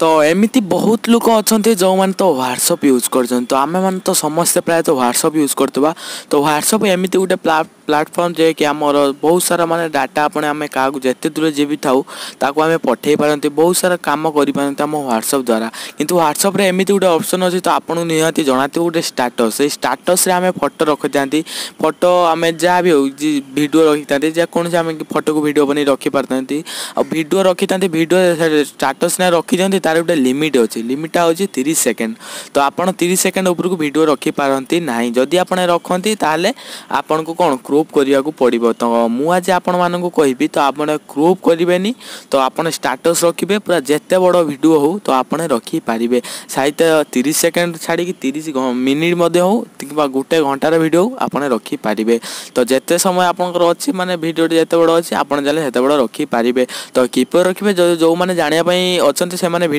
ତ ଏମିତି ବହୁତ ଲୋକ ଅଛନ୍ତି ଯେଉଁମାନେ ତ ହ୍ୱାଟ୍ସଅପ୍ ୟୁଜ୍ କରୁଛନ୍ତି ତ ଆମେମାନେ ତ ସମସ୍ତେ ପ୍ରାୟତଃ ହ୍ୱାଟ୍ସଅପ୍ ୟୁଜ୍ କରୁଥିବା ତ ହ୍ୱାଟ୍ସଅପ୍ ଏମିତି ଗୋଟେ ପ୍ଲାଟଫର୍ମ ଯିଏକି ଆମର ବହୁତ ସାରା ମାନେ ଡାଟା ଆପଣ ଆମେ କାହାକୁ ଯେତେ ଦୂର ଯିବି ଥାଉ ତାକୁ ଆମେ ପଠାଇ ପାରନ୍ତି ବହୁତ ସାରା କାମ କରିପାରନ୍ତି ଆମ ହ୍ୱାଟ୍ସଅପ୍ ଦ୍ୱାରା କିନ୍ତୁ ହ୍ୱାଟ୍ସଅପ୍ରେ ଏମିତି ଗୋଟେ ଅପସନ୍ ଅଛି ତ ଆପଣଙ୍କୁ ନିହାତି ଜଣାଥିବ ଗୋଟେ ଷ୍ଟାଟସ୍ ସେଇ ଷ୍ଟାଟସ୍ରେ ଆମେ ଫଟୋ ରଖିଥାନ୍ତି ଫଟୋ ଆମେ ଯାହା ବି ହେଉ ଭିଡ଼ିଓ ରଖିଥାନ୍ତି ଯେକୌଣସି ଆମେ ଫଟୋକୁ ଭିଡ଼ିଓ ବନେଇ ରଖିପାରିଥାନ୍ତି ଆଉ ଭିଡ଼ିଓ ରଖିଥାନ୍ତି ଭିଡ଼ିଓ ଷ୍ଟାଟସ୍ରେ ରଖିଥାନ୍ତି তার ଗୋଟେ ଲିମିଟ୍ ଅଛି ଲିମିଟ୍ଟା ହେଉଛି ତିରିଶ ସେକେଣ୍ଡ ତ ଆପଣ ତିରିଶ ସେକେଣ୍ଡ ଉପରକୁ ଭିଡ଼ିଓ ରଖିପାରନ୍ତି ନାହିଁ ଯଦି ଆପଣ ରଖନ୍ତି ତାହେଲେ ଆପଣଙ୍କୁ କ'ଣ କ୍ରୋପ୍ କରିବାକୁ ପଡ଼ିବ ତ ମୁଁ ଆଜି ଆପଣମାନଙ୍କୁ କହିବି ତ ଆପଣ କ୍ରୋପ୍ କରିବେନି ତ ଆପଣ ଷ୍ଟାଟସ୍ ରଖିବେ ପୁରା ଯେତେ ବଡ଼ ଭିଡ଼ିଓ ହେଉ ତ ଆପଣ ରଖିପାରିବେ ସାହିତ୍ୟ ତିରିଶ ସେକେଣ୍ଡ ଛାଡ଼ିକି ତିରିଶ ମିନିଟ୍ ମଧ୍ୟ ହେଉ କିମ୍ବା ଗୋଟେ ଘଣ୍ଟାର ଭିଡ଼ିଓ ହେଉ ଆପଣ ରଖିପାରିବେ ତ ଯେତେ ସମୟ ଆପଣଙ୍କର ଅଛି ମାନେ ଭିଡ଼ିଓଟି ଯେତେ ବଡ଼ ଅଛି ଆପଣ ଚାହିଁଲେ ସେତେ ବଡ଼ ରଖିପାରିବେ ତ କିପରି ରଖିବେ ଯେଉଁମାନେ ଜାଣିବା ପାଇଁ ଅଛନ୍ତି ସେମାନେ ଭିଡ଼ିଓ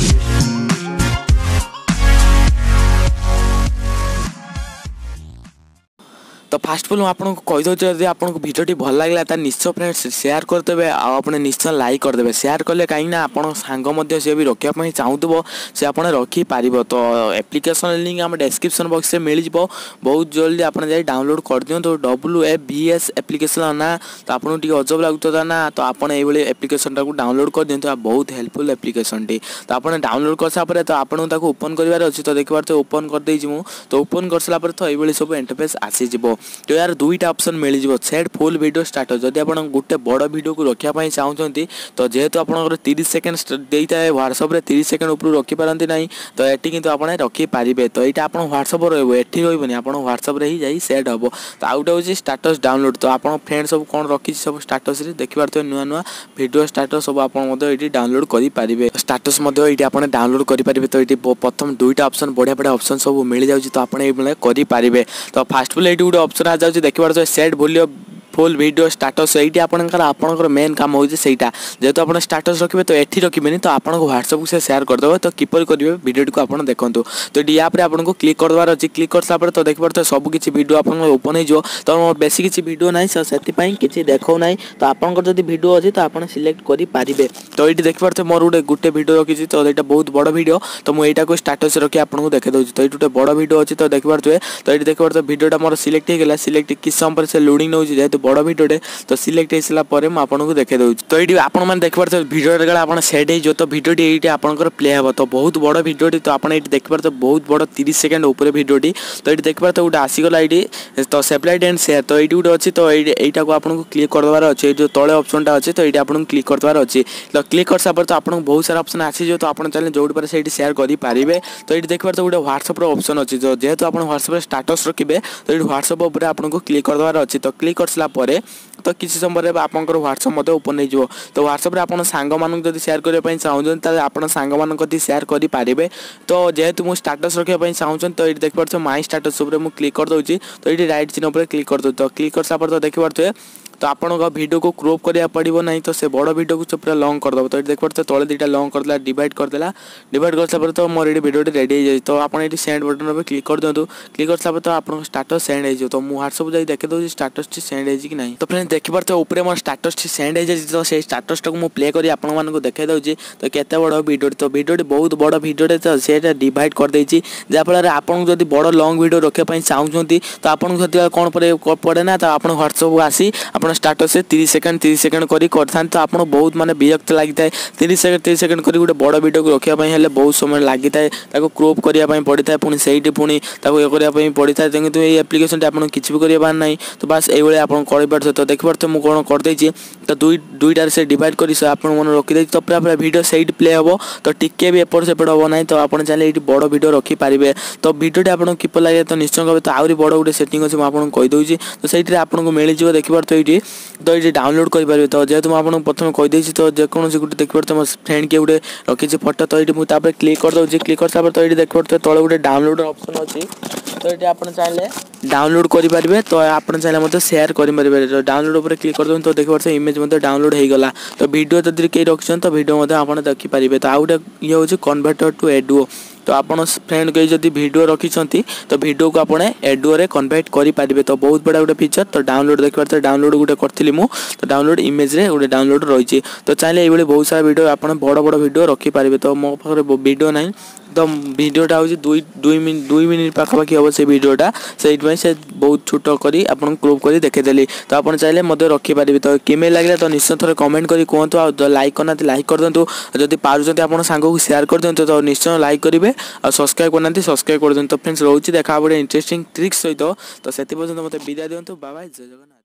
ତ ଫାଷ୍ଟ ଅଫ୍ ଅଲ୍ ମୁଁ ଆପଣଙ୍କୁ କହିଦେଉଛି ଯଦି ଆପଣଙ୍କୁ ଭିଡ଼ିଓଟି ଭଲ ଲାଗିଲା ତାହେଲେ ନିଶ୍ଚୟ ଫ୍ରେଣ୍ଡସ୍ ସେୟାର କରିଦେବେ ଆଉ ଆପଣ ନିଶ୍ଚୟ ଲାଇକ୍ କରିଦେବେ ସେୟାର କଲେ କାହିଁକିନା ଆପଣଙ୍କ ସାଙ୍ଗ ମଧ୍ୟ ସିଏ ବି ରଖିବା ପାଇଁ ଚାହୁଁଥିବ ସେ ଆପଣ ରଖିପାରିବ ତ ଆପ୍ଲିକେସନ୍ ଲିଙ୍କ୍ ଆମ ଡେସ୍କ୍ରିପ୍ସନ୍ ବକ୍ସରେ ମିଳିଯିବ ବହୁତ ଜଲ୍ଦି ଆପଣ ଯାଇ ଡାଉନଲୋଡ଼୍ କରିଦିଅନ୍ତୁ W A B S application ନା ତ ଆପଣଙ୍କୁ ଟିକେ ଅଜବ ଲାଗୁଥିଲା ନା ତ ଆପଣ ଏଇଭଳି ଆପ୍ଲିକେସନ୍ଟାକୁ ଡାଉନଲୋଡ଼୍ କରିଦିଅନ୍ତୁ ଆଉ ବହୁତ ହେଲ୍ପଫୁଲ୍ ଆପ୍ଲିକେସନ୍ଟି ତ ଆପଣ ଡାଉନଲୋଡ଼୍ କରିସାରିଲା ପରେ ତ ଆପଣଙ୍କୁ ତାକୁ ଓପନ୍ କରିବାର ଅଛି ତ ଦେଖିବାର ତ ଓପନ୍ କରିଦେଇଛି ମୁଁ ତ ଓପନ୍ କରିସାରିଲା ପରେ ତ ଏଇଭଳି ସବୁ ଇଣ୍ଟରଫେସ୍ ଆସିଯିବ তো ୟାର ଦୁଇଟା ଅପସନ୍ ମିଳିଯିବ ସେଟ୍ ଫୁଲ୍ ଭିଡ଼ିଓ ଷ୍ଟାର୍ଟସ୍ ଯଦି ଆପଣ ଗୋଟେ ବଡ଼ ଭିଡ଼ିଓକୁ ରଖିବା ପାଇଁ ଚାହୁଁଛନ୍ତି ତ ଯେହେତୁ ଆପଣଙ୍କର ତିରିଶ ସେକେଣ୍ଡ ଦେଇଥାଏ ହ୍ୱାଟ୍ସଅପ୍ରେ ତିରିଶ ସେକେଣ୍ଡ ଉପରୁ ରଖିପାରନ୍ତି ନାହିଁ ତ ଏଠି କିନ୍ତୁ ଆପଣ ରଖିପାରିବେ ତ ଏଇଟା ଆପଣ ହ୍ୱାଟ୍ସଅପ୍ ରହିବ ଏଠି ରହିବନି ଆପଣ ହ୍ୱାଟ୍ସଅପ୍ରେ ହିଁ ଯାଇ ସେଟ୍ ହେବ ତ ଆଉ ଗୋଟେ ହେଉଛି ଷ୍ଟାଟସ୍ ଡାଉନଲୋଡ଼୍ ତ ଆପଣ ଫ୍ରେଣ୍ଡ ସବୁ କ'ଣ ରଖିଛି ସବୁ ଷ୍ଟାଟସ୍ରେ ଦେଖିପାରୁଥିବେ ନୂଆ ନୂଆ ଭିଡ଼ିଓ ଷ୍ଟାଟସ୍ ସବୁ ଆପଣ ମଧ୍ୟ ଏଇଠି ଡାଉନଲୋଡ଼୍ କରିପାରିବେ ଷ୍ଟାଟସ୍ ମଧ୍ୟ ଏଇଠି ଆପଣ ଡାଉନଲୋଡ଼୍ କରିପାରିବେ ତ ଏଇଠି ପ୍ରଥମ ଦୁଇଟା ଅପସନ୍ ବଢ଼ିଆ ବଢ଼ିଆ ଅପସନ୍ ସବୁ ମିଳିଯାଉଛି ତ ଆପଣ ଏଇଭଳିଆ କରିପାରିବେ ତ ଫାଷ୍ଟ ଫୁଲ୍ ଏଇଠି ଗୋଟେ ଅପସନ୍ ଆସିଯାଉଛି ଦେଖିବାର ସହ ସେଟ୍ ଭୁଲି ফুল ভিডিও স্টাটস এইটি আপনার আপনার মেন কাম হচ্ছে সেইটা যেহেতু আপনার স্টাটস রাখবে তো এটি রাখবেনি তো আপনার হোয়াটসঅ্যাপকে সে সেয়ার করেদেবে তো কিপর করবে ভিডিওটি আপনার দেখুন তো এটি আপ্রে আপনার ক্লিক করবার অনেক ক্লিক করসাপরে তো দেখিপারে সবু কিছু ভিডিও আপনার ওপন হয়ে যাব তো মোট বেশি কিছু ভিডিও নাই সেপাই কিছু দেখাও নাই তো আপনার যদি ভিডিও অছে তো আপনার সিলেক্ট করে তো এইটি দেখিপারে মোর গোটে গোটে ভিডিও রাখিছি তো এটা বহুত বড় ভিডিও তো মু এইটা স্টাটস রাখি আপনার দেখে দেছি তো এইটি গোটে বড় ভিডিও অছে তো দেখিপারে তো এইটি দেখিপারে ভিডিওটা মোট সিলেক্ট হয়ে গেল সিলেক্ট কি সম্পর্কে সে লোডিং নেଉଛି যেহেতু বড় ভিডিওটে তো সিলেক্ট হয়ে সারা পরে মু আপনার দেখে দেছি তো এইটি আপনার দেখিপারে ভিডিওটা গেলে আপনার সেট হয়ে তো ভিডিওটি এইটি আপনার প্লে হব তো বহুত বড় ভিডিওটি তো আপনার এইটি দেখিপারে বহুত বড় তিরিশ সেকেন্ড উপরে ভিডিওটি তো এইটি দেখিপারে গোটে আসিগলা এইটি তো সেপ্লাইড এন্ড সেয়ার তো এইটি গোটে অছি তো এইটা আপনার ক্লিক করদেবার অছে এই যে তলে অপশনটা অছে তো এইটি আপনার ক্লিক করদেবার অছে তো ক্লিক করসা পরে তো আপনার বহুত সারা অপশন আসিযোগ তো আপনার চাইলে যেটি পারে সেইটি সেয়ার করে তো এইটি দেখিপারে গোটে হোয়াটসঅ্যাপর অপশন অছে যেহেতু আপনার হোয়াটসঅ্যাপে স্টাটস রকিবে তো এইটি হোয়াটসঅ্যাপ উপরে আপনার ক্লিক করদেবার অছে তো ক্লিক করসা ପରେ ତ କିଛି ସମୟରେ ଆପଣଙ୍କର ହ୍ୱାଟ୍ସଅପ୍ ମଧ୍ୟ ଓପନ୍ ହେଇଯିବ ତ ହ୍ୱାଟ୍ସଅପ୍ରେ ଆପଣ ସାଙ୍ଗମାନଙ୍କୁ ଯଦି ସେୟାର କରିବା ପାଇଁ ଚାହୁଁଛନ୍ତି ତାହେଲେ ଆପଣ ସାଙ୍ଗମାନଙ୍କ ପ୍ରତି ସେୟାର କରିପାରିବେ ତ ଯେହେତୁ ମୁଁ ଷ୍ଟାଟସ୍ ରଖିବା ପାଇଁ ଚାହୁଁଛନ୍ତି ତ ଏଠି ଦେଖିପାରୁଥିବେ ମାଇ ଷ୍ଟାଟସ୍ ଉପରେ ମୁଁ କ୍ଲିକ୍ କରିଦେଉଛି ତ ଏଠି ରାଇଟ୍ ଚିହ୍ନ ଉପରେ କ୍ଲିକ୍ କରିଦେଉଛି ତ କ୍ଲିକ୍ କରିସାରିଲା ପରେ ତ ଦେଖିପାରୁଥିବେ তো ଆପଣଙ୍କ ଭିଡ଼ିଓକୁ କ୍ରୋପ୍ କରିବାକୁ ପଡ଼ିବ ନାହିଁ ତ ସେ ବଡ଼ ଭିଡ଼ିଓକୁ ସେ ପୁରା ଲଙ୍ଗ୍ କରିଦେବ ତ ଏଠି ଦେଖିପାରୁଛ ତଳେ ଦୁଇଟା ଲଙ୍ଗ୍ କରିଦେଲା ଡିଭାଇଡ଼ କରିଦେଲା ଡିଭାଇଡ଼ କରିସାରିଲା ପରେ ତ ମୋର ଏଠି ଭିଡ଼ିଓଟି ରେଡ଼ି ହେଇଯାଇଛି ତ ଆପଣ ଏଠି ସେଣ୍ଡ ବଟନ୍ ଉପରେ କ୍ଲିକ୍ କରିଦିଅନ୍ତୁ କ୍ଲିକ୍ କରିସାରିଲା ପରେ ତ ଆପଣଙ୍କ ଷ୍ଟାଟସ୍ ସେଣ୍ଡ ହେଇଯିବ ତ ମୁଁ ହ୍ୱାଟ୍ସଆପ୍ ଯାଇ ଦେଖିଦେଉଛି ଷ୍ଟାଟସ୍ଟି ସେଣ୍ଡ ହେଇଛି କି ନାହିଁ ତ ଫ୍ରେଣ୍ଡ ଦେଖିପାରୁଛ ଉପରେ ମୋର ଷ୍ଟାଟସ୍ଟି ସେଣ୍ଡ ହେଇଯାଇଛି ତ ସେଇ ଷ୍ଟାଟସ୍ଟାକୁ ମୁଁ ପ୍ଲେ କରି ଆପଣମାନଙ୍କୁ ଦେଖାଇ ଦେଉଛି ତ କେତେ ବଡ଼ ଭିଡ଼ିଓଟି ତ ଭିଡ଼ିଓଟି ବହୁତ ବଡ଼ ଭିଡ଼ିଓଟେ ତ ସେଇଟା ଡିଭାଇଡ଼ କରିଦେଇଛି ଯାହାଫଳରେ ଆପଣଙ୍କୁ ଯଦି ବଡ଼ ଲଙ୍ଗ୍ ଭିଡ଼ିଓ ରଖିବା ପାଇଁ ଚାହୁଁଛନ୍ତି ତ ଆପଣଙ୍କୁ ସେତେବେଳେ କ'ଣ ପଡ଼େ ନା ତ ଆପଣ ହ୍ୱାଟ୍ସଆପ୍କୁ ଆସି ଆପଣ स्टार्ट से तीस सेकेंड तीस सेकेंड कर बहुत मानते विरक्त लगी है तीस सेकेंड तीस सेकेंड कर गोटे बड़ भिड को रखापी हेल्ले बहुत समय लगी है क्रोप करने पड़ता है पुणी से पुणी करने पड़ता है कि एप्लिकेशन टाइप आप किसी भी करें ना तो बास ये आप पार्थ तो देख पार्थ मुझे कौन करदे तो दुई दुईटार से डिड कर मन रखी तो पूरा पूरा भिड से प्ले हे तो टी एपट सेपट हे ना तो आप चाहिए ये बड़ भिड रखिपारे तो भिडियो आप किप लगे तो निश्चय कहते तो आहरी बड़ गोटे से अच्छे मुझे कहीदे तो सही आपको मिल जाए देखिए ये ତ ଏଇଠି ଡାଉନଲୋଡ଼ କରିପାରିବେ ତ ଯେହେତୁ ମୁଁ ଆପଣଙ୍କୁ ପ୍ରଥମେ କହିଦେଇଛି ତ ଯେକୌଣସି ଗୋଟେ ଦେଖିପାରୁଥିବେ ମୋ ଫ୍ରେଣ୍ଡ କିଏ ଗୋଟେ ରଖିଛି ଫଟୋ ତ ଏଇଠି ମୁଁ ତାପରେ କ୍ଲିକ୍ କରିଦେଉଛି କ୍ଲିକ୍ କରିସାରିଲା ପରେ ତ ଏଇଠି ଦେଖିପାରୁଥିବେ ତଳେ ଗୋଟେ ଡାଉନଲୋଡ଼ ଅପସନ୍ ଅଛି ତ ଏଇଠି ଆପଣ ଚାହିଁଲେ ডাউনলোড করে তো আপনার চাইলে মতো সেয়ার করে পারে তো ডাউনলোড উপরে ক্লিক করে দেবেন তো দেখিপারে ইমেজ মধ্যে ডাউনলোড হয়ে গলা তো ভিডিও যদি কে রখছেন তো ভিডিও মধ্যে আপনার দেখিপারে তো আউ গোটে ইয়ে হচ্ছে কনভার্টর টু এডুও ତ ଆପଣ ଫ୍ରେଣ୍ଡ କହି ଯଦି ଭିଡ଼ିଓ ରଖିଛନ୍ତି ତ ଭିଡ଼ିଓକୁ ଆପଣ ଅଡ଼ିଓରେ କନଭର୍ଟ କରିପାରିବେ ତ ବହୁତ ବଢ଼ିଆ ଗୋଟେ ଫିଚର ତ ଡାଉନଲୋଡ଼ ଦେଖିପାରୁଥିବେ ଡାଉନଲୋଡ଼ ଗୋଟେ କରିଥିଲି ମୁଁ ତ ଡାଉନଲୋଡ଼ ଇମେଜରେ ଗୋଟେ ଡାଉନଲୋଡ଼ ରହିଛି ତ ଚାହିଁଲେ ଏଇଭଳି ବହୁତ ସାରା ଭିଡ଼ିଓ ଆପଣ ବଡ଼ ବଡ଼ ଭିଡ଼ିଓ ରଖିପାରିବେ ତ ମୋ ପାଖରେ ଭିଡ଼ିଓ ନାହିଁ একদম ভিডিওটা ହେଉଛି ଦୁଇ ଦୁଇ ମିନିଟ୍ ଦୁଇ ମିନିଟ୍ ପାଖାପାଖି ହେବ ସେ ଭିଡ଼ିଓଟା ସେଇଥିପାଇଁ ସେ ବହୁତ ଛୋଟ କରି ଆପଣଙ୍କୁ କ୍ରୁପ୍ କରି ଦେଖେଇଦେଲି ତ ଆପଣ ଚାହିଁଲେ ମଧ୍ୟ ରଖିପାରିବେ ତ କେମିତି ଲାଗିଲା ତ ନିଶ୍ଚୟ ଥରେ କମେଣ୍ଟ କରି କୁହନ୍ତୁ ଆଉ ଲାଇକ୍ କରିନାହାନ୍ତି ଲାଇକ୍ କରିଦିଅନ୍ତୁ ଯଦି ପାରୁଛନ୍ତି ଆପଣ ସାଙ୍ଗକୁ ସେୟାର କରିଦିଅନ୍ତୁ ତ ନିଶ୍ଚୟ ଲାଇକ୍ କରିବେ ଆଉ ସବସ୍କ୍ରାଇବ୍ କରିନାହାନ୍ତି ସବସ୍କ୍ରାଇବ୍ କରିଦିଅନ୍ତୁ ତ ଫ୍ରେଣ୍ଡସ୍ ରହୁଛି ଦେଖା ହେବ ଗୋଟେ ଇଣ୍ଟରେଷ୍ଟିଂ ଟ୍ରିକ୍ସ ସହିତ ତ ସେଥିପର୍ଯ୍ୟନ୍ତ ମୋତେ ବିଦାୟ ଦିଅନ୍ତୁ ବାବା ଜୟ ଜଗନ୍ନାଥ